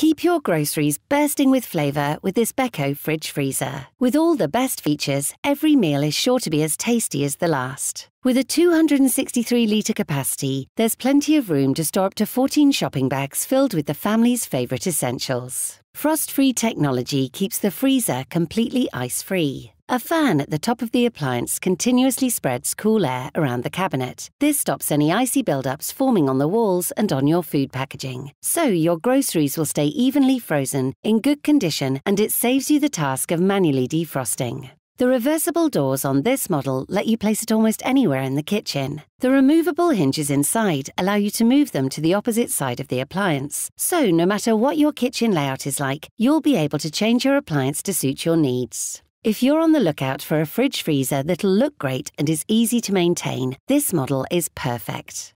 Keep your groceries bursting with flavour with this Beko fridge freezer. With all the best features, every meal is sure to be as tasty as the last. With a 263 litre capacity, there's plenty of room to store up to 14 shopping bags filled with the family's favourite essentials. Frost free technology keeps the freezer completely ice free. A fan at the top of the appliance continuously spreads cool air around the cabinet. This stops any icy buildups forming on the walls and on your food packaging. So your groceries will stay evenly frozen, in good condition, and it saves you the task of manually defrosting. The reversible doors on this model let you place it almost anywhere in the kitchen. The removable hinges inside allow you to move them to the opposite side of the appliance. So no matter what your kitchen layout is like, you'll be able to change your appliance to suit your needs. If you're on the lookout for a fridge freezer that'll look great and is easy to maintain, this model is perfect.